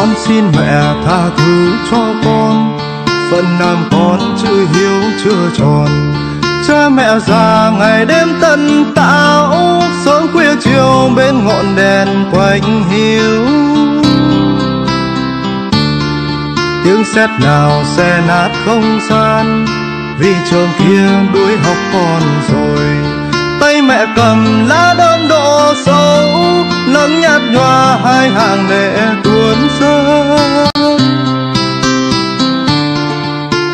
con xin mẹ tha thứ cho con. Phận làm con chữ hiếu chưa tròn. Cha mẹ già ngày đêm tận tạo sớm khuya chiều bên ngọn đèn quanh hiếu. Tiếng sét nào xe nát không gian, vì trường kia đuổi học con rồi. Tay mẹ cầm lá đơn độ sâu nắng nhạt nhòa hai hàng lệ tuôn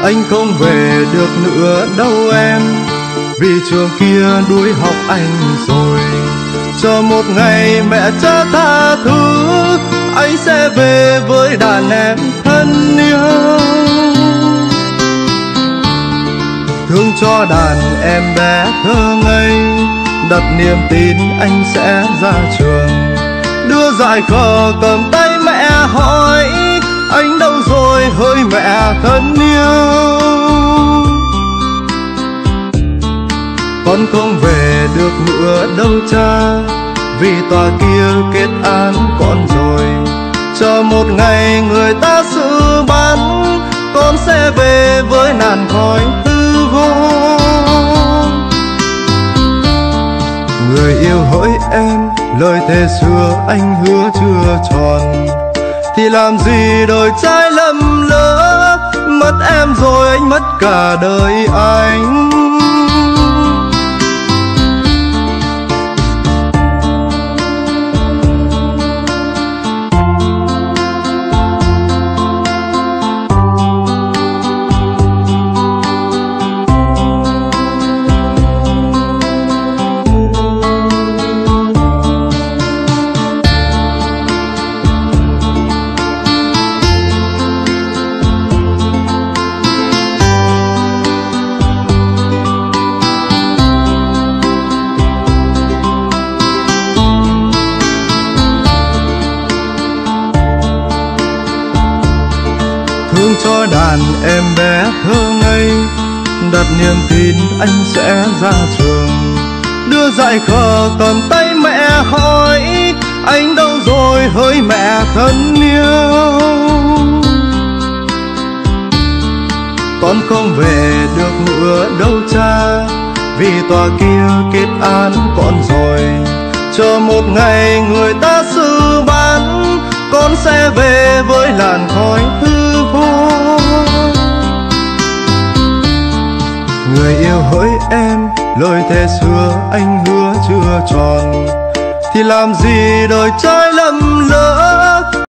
anh không về được nữa đâu em. Vì trường kia đuổi học anh rồi. Chờ một ngày mẹ cha tha thứ, anh sẽ về với đàn em thân yêu. Thương cho đàn em bé thơ ngây, đặt niềm tin anh sẽ ra trường. Đưa dại khờ cầm tay mẹ hỏi hỡi mẹ thân yêu. Con không về được nữa đâu cha, vì tòa kia kết án con rồi. Chờ một ngày người ta xử bắn, con sẽ về với nàn khói hư vô. Người yêu hỡi em, lời thề xưa anh hứa chưa tròn. Thì làm gì đổi trái lầm lỡ mất em rồi anh mất cả đời anh. Thương cho đàn em bé thơ ngây. Đặt niềm tin anh sẽ ra trường. Đưa dại khờ cầm tay mẹ hỏi, anh đâu rồi hỡi mẹ thân yêu? Con không về được nữa đâu cha, vì tòa kia kết án con rồi. Chờ một ngày người ta sẽ hỡi em, lời thề xưa anh hứa chưa tròn. Thì làm gì đời trái lầm lỡ